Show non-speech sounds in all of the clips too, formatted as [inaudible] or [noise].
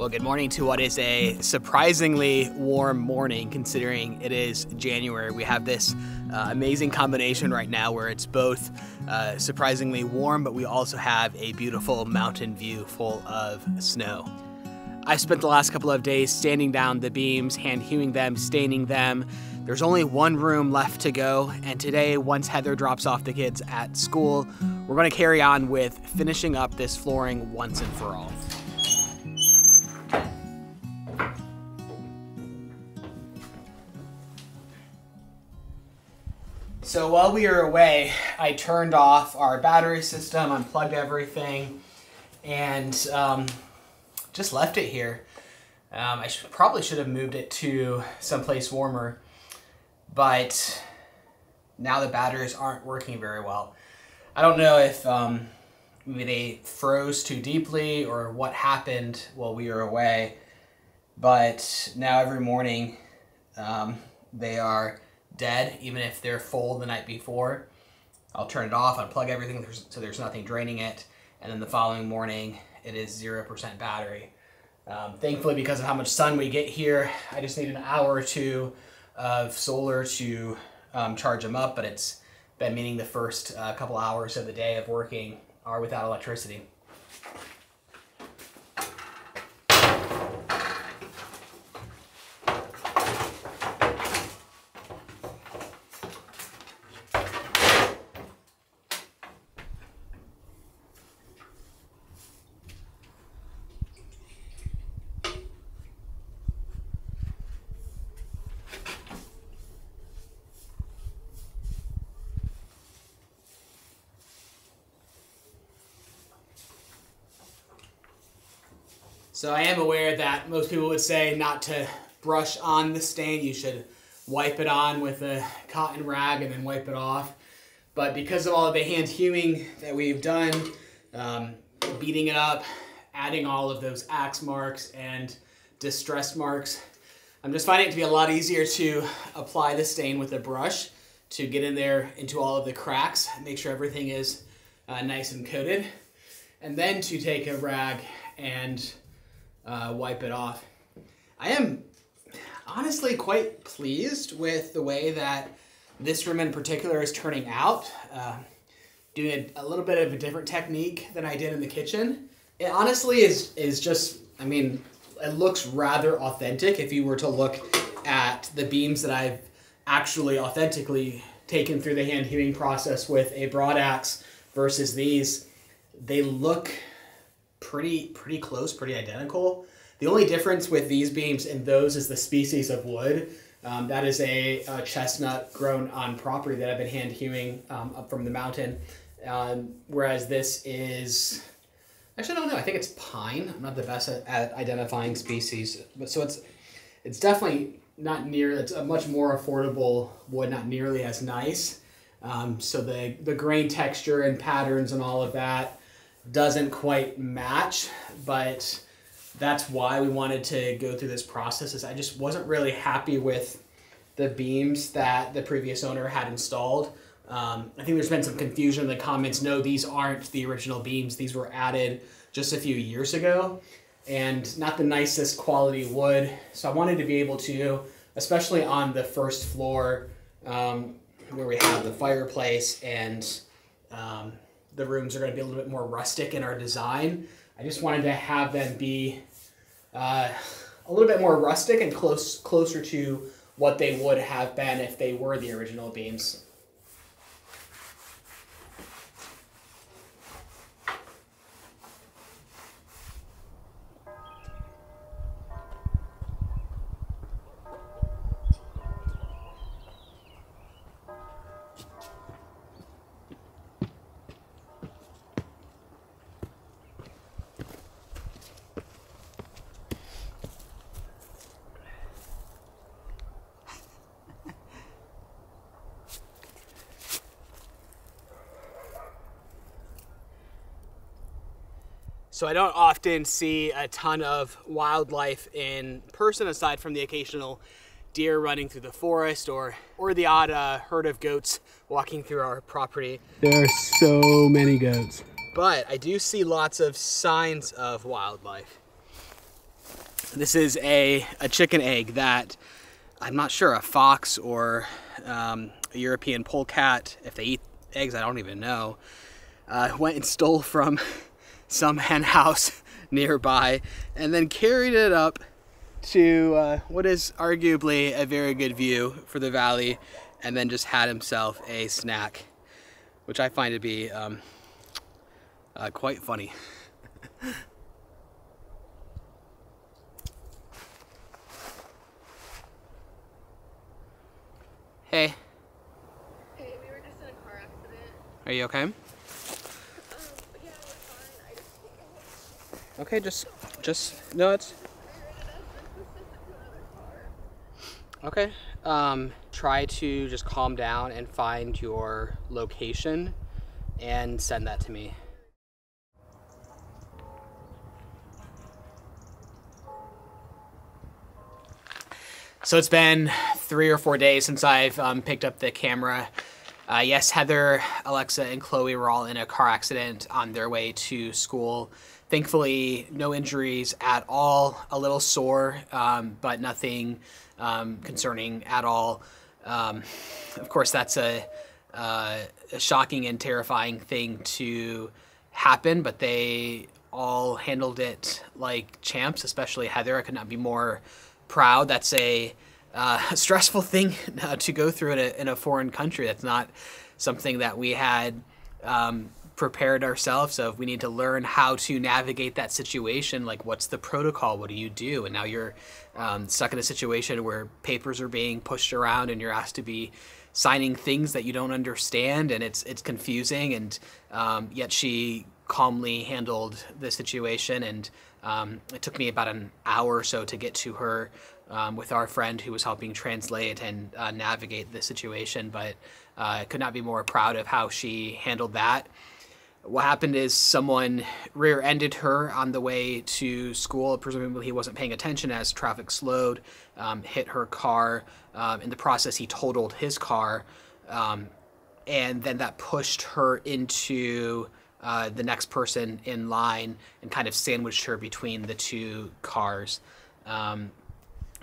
Well, good morning to what is a surprisingly warm morning considering it is January. We have this uh, amazing combination right now where it's both uh, surprisingly warm, but we also have a beautiful mountain view full of snow. I've spent the last couple of days standing down the beams, hand hewing them, staining them. There's only one room left to go, and today, once Heather drops off the kids at school, we're going to carry on with finishing up this flooring once and for all. So while we were away, I turned off our battery system, unplugged everything, and um, just left it here. Um, I should, probably should have moved it to someplace warmer, but now the batteries aren't working very well. I don't know if um, maybe they froze too deeply or what happened while we were away, but now every morning um, they are dead, even if they're full the night before. I'll turn it off, unplug everything so there's nothing draining it, and then the following morning it is 0% battery. Um, thankfully, because of how much sun we get here, I just need an hour or two of solar to um, charge them up, but it's been meaning the first uh, couple hours of the day of working are without electricity. So I am aware that most people would say not to brush on the stain. You should wipe it on with a cotton rag and then wipe it off. But because of all of the hand hewing that we've done, um, beating it up, adding all of those axe marks and distress marks, I'm just finding it to be a lot easier to apply the stain with a brush to get in there into all of the cracks, make sure everything is uh, nice and coated, and then to take a rag and uh, wipe it off. I am honestly quite pleased with the way that this room in particular is turning out. Uh, doing a, a, little bit of a different technique than I did in the kitchen. It honestly is is just, I mean, it looks rather authentic if you were to look at the beams that I've actually authentically taken through the hand hewing process with a broad axe versus these. They look pretty pretty close, pretty identical. The only difference with these beams and those is the species of wood. Um, that is a, a, chestnut grown on property that I've been hand hewing um, up from the mountain. Um, whereas this is, actually, I don't know. I think it's pine. I'm not the best at, at identifying species, but so it's it's definitely not near. It's a much more affordable wood, not nearly as nice. Um, so the the grain texture and patterns and all of that doesn't quite match, but that's why we wanted to go through this process is I just wasn't really happy with the beams that the previous owner had installed. Um, I think there's been some confusion in the comments. No, these aren't the original beams. These were added just a few years ago and not the nicest quality wood. So I wanted to be able to, especially on the first floor um, where we have the fireplace and um, the rooms are going to be a little bit more rustic in our design. I just wanted to have them be uh, a little bit more rustic and close closer to what they would have been if they were the original beams. I don't often see a ton of wildlife in person aside from the occasional deer running through the forest or, or the odd uh, herd of goats walking through our property. There are so many goats. But I do see lots of signs of wildlife. This is a, a chicken egg that I'm not sure a fox or um, a European polecat, if they eat eggs, I don't even know, uh, went and stole from some hen house [laughs] nearby and then carried it up to uh, what is arguably a very good view for the valley and then just had himself a snack, which I find to be um, uh, quite funny. [laughs] hey. Hey, we were just in a car accident. Are you okay? Um, yeah, we're fine. I just think I was Okay, just, just, no, it's, okay. Um, try to just calm down and find your location and send that to me. So it's been three or four days since I've um, picked up the camera. Uh, yes, Heather, Alexa, and Chloe were all in a car accident on their way to school. Thankfully, no injuries at all. A little sore, um, but nothing um, concerning at all. Um, of course, that's a, uh, a shocking and terrifying thing to happen, but they all handled it like champs, especially Heather. I could not be more proud. That's a uh, [laughs] stressful thing uh, to go through in a, in a foreign country. That's not something that we had um, prepared ourselves of. We need to learn how to navigate that situation. Like, what's the protocol? What do you do? And now you're um, stuck in a situation where papers are being pushed around and you're asked to be signing things that you don't understand, and it's it's confusing. And um, yet she calmly handled the situation and um, it took me about an hour or so to get to her um, with our friend who was helping translate and uh, navigate the situation, but uh, could not be more proud of how she handled that. What happened is someone rear ended her on the way to school. Presumably, he wasn't paying attention as traffic slowed, um, hit her car. Um, in the process, he totaled his car, um, and then that pushed her into uh, the next person in line and kind of sandwiched her between the two cars. Um,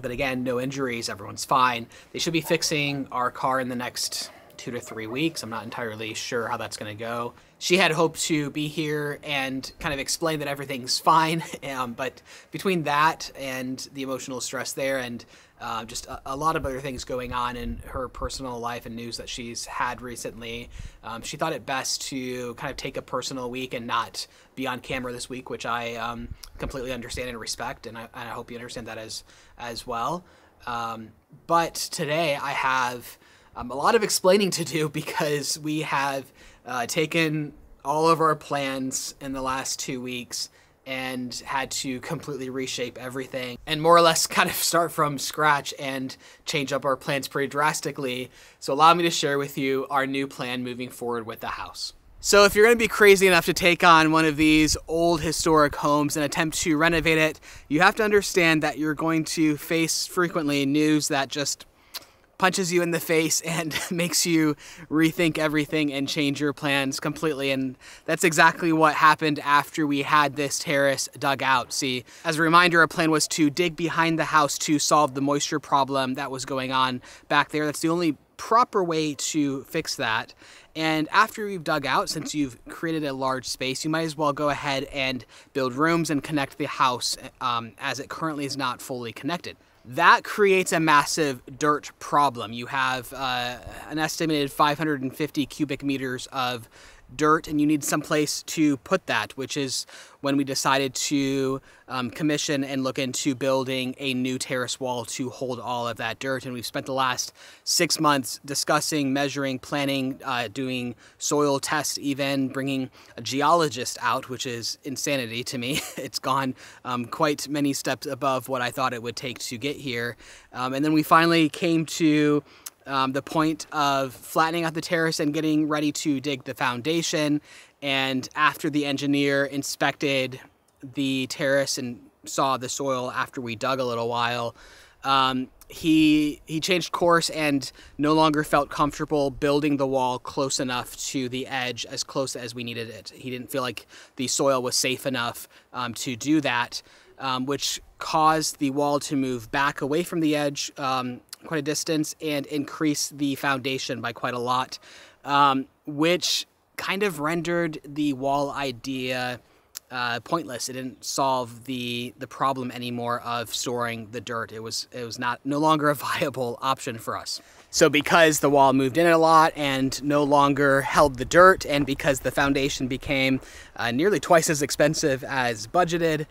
but again, no injuries, everyone's fine. They should be fixing our car in the next two to three weeks. I'm not entirely sure how that's going to go. She had hoped to be here and kind of explain that everything's fine, [laughs] um, but between that and the emotional stress there and uh, just a, a, lot of other things going on in her personal life and news that she's had recently. Um, she thought it best to kind of take a personal week and not be on camera this week, which I um, completely understand and respect, and I, and I, hope you understand that as as well. Um, but today I have um, a lot of explaining to do [laughs] because we have uh, taken all of our plans in the last two weeks and had to completely reshape everything and more or less [laughs] kind of start from scratch and change up our plans pretty drastically. So, allow me to share with you our new plan moving forward with the house. So, if you're going to be crazy enough to take on one of these old historic homes and attempt to renovate it, you have to understand that you're going to face frequently news that just punches you in the face and [laughs] makes you rethink everything and change your plans completely. And that's exactly what happened after we had this terrace dug out. See, as a reminder, our plan was to dig behind the house to solve the moisture problem that was going on back there. That's the only proper way to fix that. And after you've dug out, since you've created a large space, you might as well go ahead and build rooms and connect the house um, as it currently is not fully connected that creates a massive dirt problem. You have uh, an estimated 550 cubic meters of dirt and you need some place to put that, which is when we decided to um, commission and look into building a new terrace wall to hold all of that dirt. And we've spent the last six months discussing, measuring, planning, uh, doing soil tests, even bringing a geologist out, which is insanity to me. [laughs] it's gone um, quite many steps above what I thought it would take to get here. Um, and then we finally came to um, the point of flattening out the terrace and getting ready to dig the foundation. And after the engineer inspected the terrace and saw the soil after we dug a little while, um, he he changed course and no longer felt comfortable building the wall close enough to the edge, as close as we needed it. He didn't feel like the soil was safe enough um, to do that. um, which caused the wall to move back away from the edge um, quite a distance and increase the foundation by quite a lot, um, which kind of rendered the wall idea uh, pointless. It didn't solve the the problem anymore of storing the dirt. It was it was not no longer a [laughs] viable option for us. So because the wall moved in a lot and no longer held the dirt, and because the foundation became uh, nearly twice as expensive as budgeted,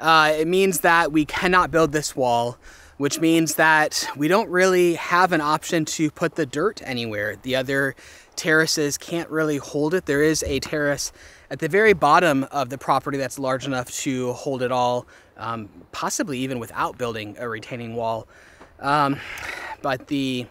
uh, it means that we cannot build this wall which means that we don't really have an option to put the dirt anywhere. The other terraces can't really hold it. There is a terrace at the very bottom of the property that's large enough to hold it all, um, possibly even without building a retaining wall. Um, but the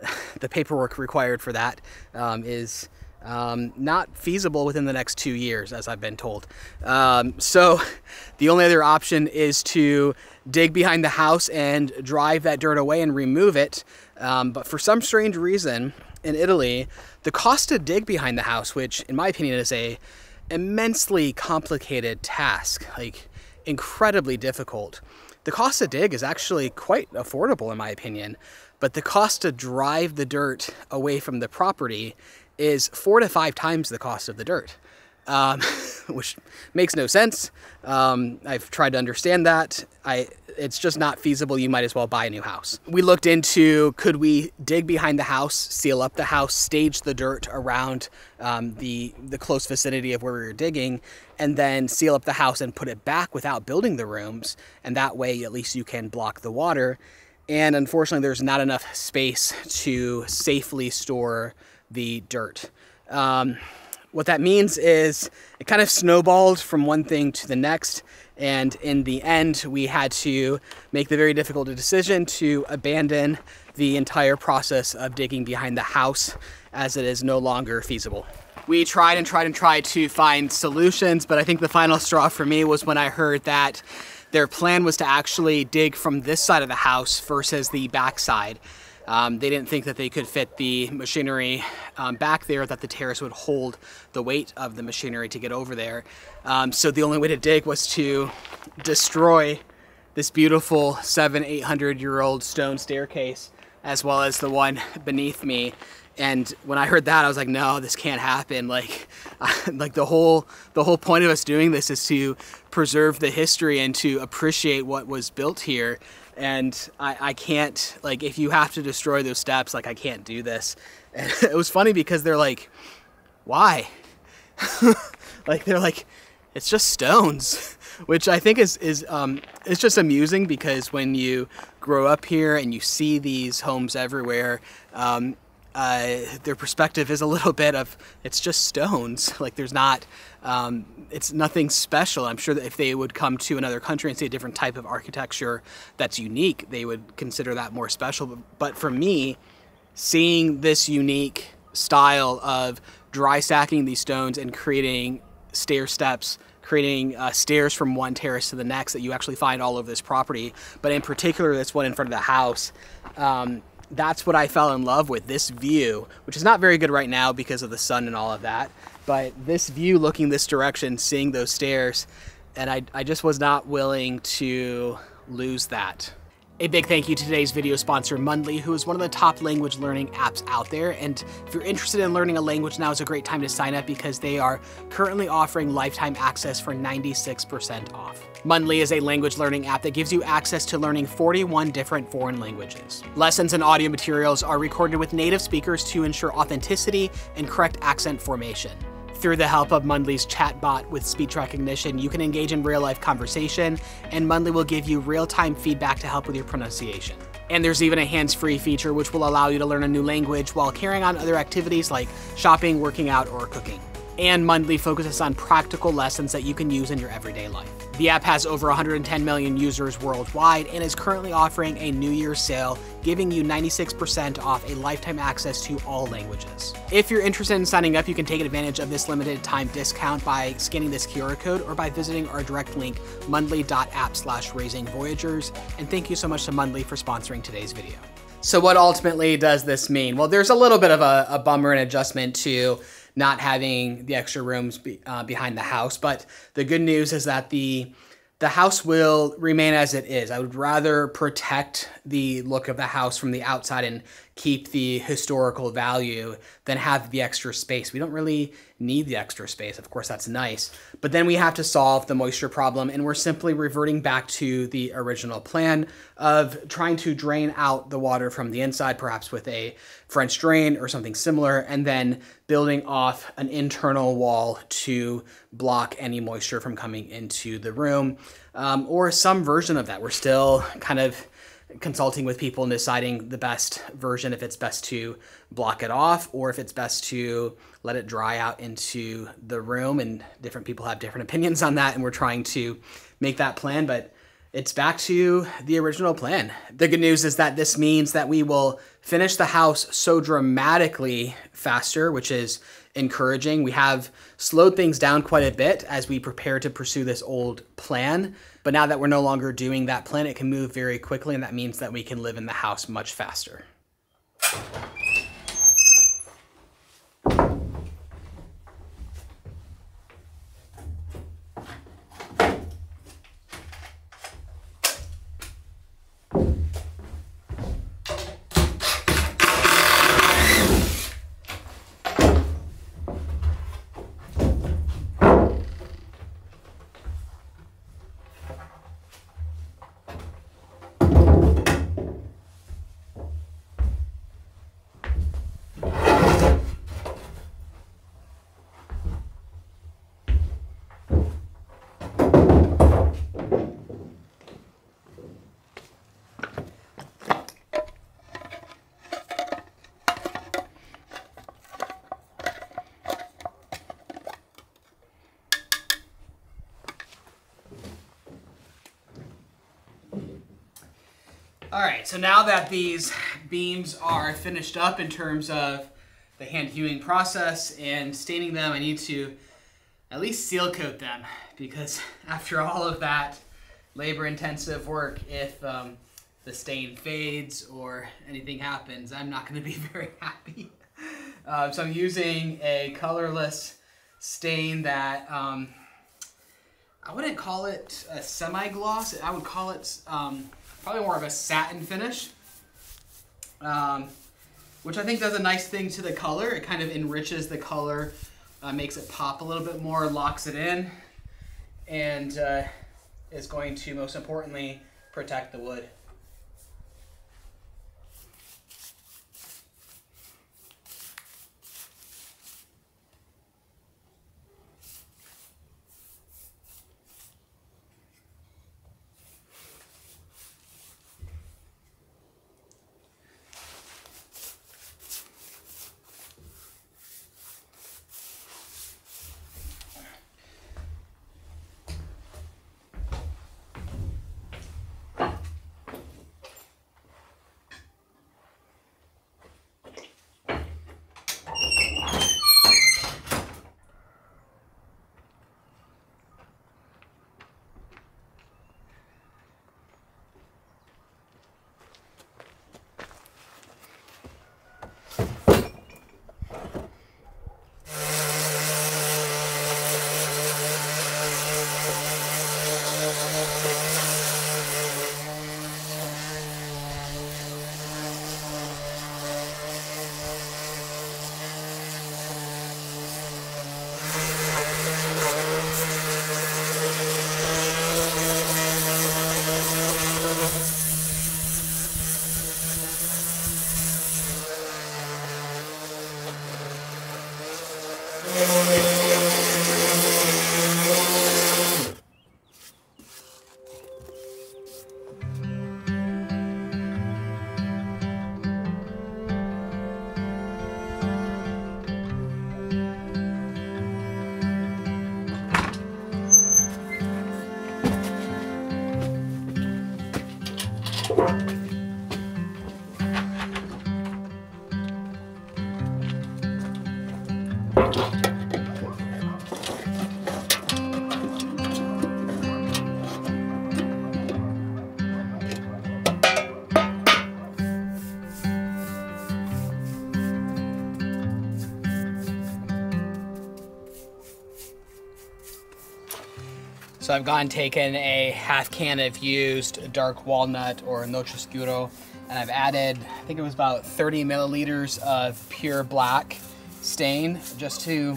[sighs] the paperwork required for that um, is um, not feasible within the next two years, as I've been told. Um, so [laughs] the only other option is to dig behind the house and drive that dirt away and remove it. Um, but for some strange reason, in Italy, the cost to dig behind the house, which in my opinion is a immensely complicated task, like incredibly difficult. The cost to dig is actually quite affordable in my opinion, but the cost to drive the dirt away from the property is four to five times the cost of the dirt, um, [laughs] which makes no sense. Um, I've tried to understand that. I it's just not feasible. You might as well buy a new house. We looked into could we dig behind the house, seal up the house, stage the dirt around um, the the close vicinity of where we were digging, and then seal up the house and put it back without building the rooms, and that way at least you can block the water. And unfortunately, there's not enough space to safely store the dirt. Um, what that means is it kind of snowballed from one thing to the next. And in the end, we had to make the very difficult decision to abandon the entire process of digging behind the house as it is no longer feasible. We tried and tried and tried to find solutions, but I think the final straw for me was when I heard that their plan was to actually dig from this side of the house versus the back side. Um, they didn't think that they could fit the machinery um, back there, that the terrace would hold the weight of the machinery to get over there. Um, so the only way to dig was to destroy this beautiful seven, eight hundred year old stone staircase, as well as the one beneath me. And when I heard that, I was like, no, this can't happen. Like, [laughs] like the whole the whole point of us doing this is to preserve the history and to appreciate what was built here and I, I can't like if you have to destroy those steps like i can't do this [laughs] and it was funny because they're like why [laughs] like they're like it's just stones [laughs] which i think is is um it's just amusing because when you grow up here and you see these homes everywhere um uh, their perspective is a little bit of it's just stones. Like there's not, um, it's nothing special. I'm sure that if they would come to another country and see a different type of architecture that's unique, they would consider that more special. But, for me, seeing this unique style of dry stacking these stones and creating stair steps creating uh, stairs from one terrace to the next that you actually find all over this property, but in particular this one in front of the house. Um, that's what I fell in love with this view, which is not very good right now because of the sun and all of that. But this view looking this direction, seeing those stairs, and I, I just was not willing to lose that. A big thank you to today's video sponsor, Mondly, who is one of the top language learning apps out there. And if you're interested in learning a language, now is a great time to sign up because they are currently offering lifetime access for 96% off. Mondly is a language learning app that gives you access to learning 41 different foreign languages. Lessons and audio materials are recorded with native speakers to ensure authenticity and correct accent formation. Through the help of Mondly's chatbot with speech recognition, you can engage in real life conversation, and Mondly will give you real time feedback to help with your pronunciation. And there's even a hands free feature which will allow you to learn a new language while carrying on other activities like shopping, working out, or cooking and Mondly focuses on practical lessons that you can use in your everyday life. The app has over 110 million users worldwide and is currently offering a New Year's sale, giving you 96% off a lifetime access to all languages. If you're interested in signing up, you can take advantage of this limited time discount by scanning this QR code or by visiting our direct link, mondly.app slash raising voyagers. And thank you so much to Mondly for sponsoring today's video. So what ultimately does this mean? Well, there's a little bit of a, a bummer and adjustment to not having the extra rooms be, uh, behind the house. But the good news is that the the house will remain as it is. I would rather protect the look of the house from the outside and keep the historical value than have the extra space. We don't really need the extra space. Of course, that's nice. But then we have to solve the moisture problem, and we're simply reverting back to the original plan of trying to drain out the water from the inside, perhaps with a French drain or something similar, and then building off an internal wall to block any moisture from coming into the room, um, or some version of that. We're still kind of consulting with people and deciding the best version if it's best to block it off or if it's best to let it dry out into the room and different people have different opinions on that and we're trying to make that plan but it's back to the original plan. The good news is that this means that we will finish the house so dramatically faster, which is encouraging. We have slowed things down quite a bit as we prepare to pursue this old plan. But now that we're no longer doing that plan, it can move very quickly, and that means that we can live in the house much faster. So now that these beams are finished up in terms of the hand hewing process and staining them, I need to at least seal coat them because [laughs] after all of that labor intensive work, if um, the stain fades or anything happens, I'm not going to be [laughs] very happy. Uh, so I'm using a colorless stain that um, I wouldn't call it a semi-gloss. I would call it um, probably more of a satin finish, um, which I think does a nice thing to the color. It kind of enriches the color, uh, makes it pop a little bit more, locks it in, and uh, is going to most importantly protect the wood. So I've gone and taken a half can of used dark walnut or noche oscuro and I've added, I think it was about 30 milliliters of pure black stain just to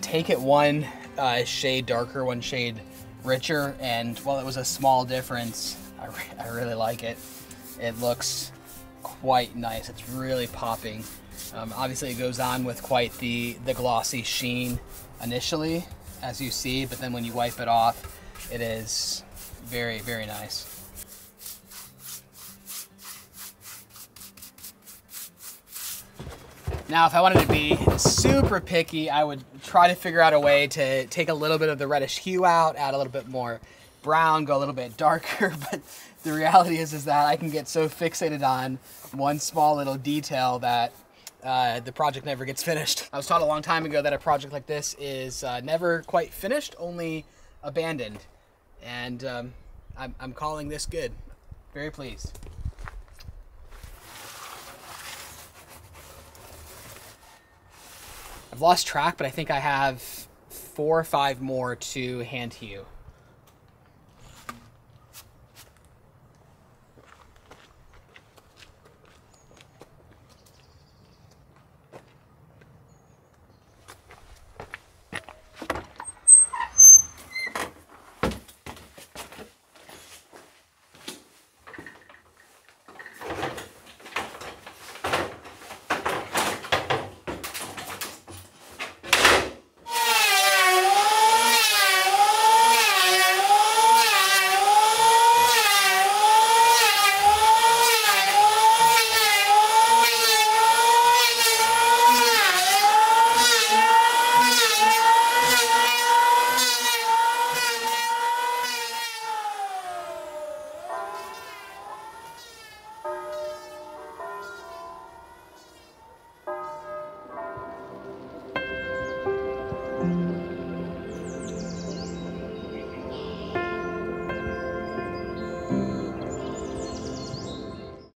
take it one uh, shade darker, one shade richer. And while it was a small difference, I, re I really like it. It looks quite nice. It's really popping. Um, obviously it goes on with quite the, the glossy sheen initially, as you see, but then when you wipe it off, it is very, very nice. Now, if I wanted to be super picky, I would try to figure out a way to take a little bit of the reddish hue out, add a little bit more brown, go a little bit darker, [laughs] but the reality is, is that I can get so fixated on one small little detail that uh, the project never gets [laughs] finished. I was taught a long time ago that a project like this is uh, never quite finished, only abandoned. And um, I'm, I'm calling this good. Very pleased. I've lost track, but I think I have four or five more to hand to you.